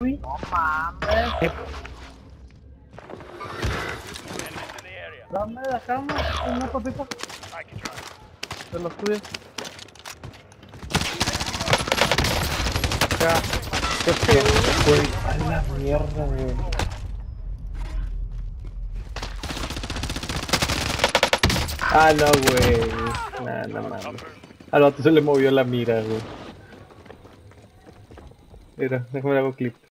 No mames. Dame la cama, una papita. De los tuyos. Ya. Qué feo, güey. A la mierda, güey. Ah, no, güey. Nah, no mames. Al vato se le movió la mira, güey. Mira, déjame le hago clip.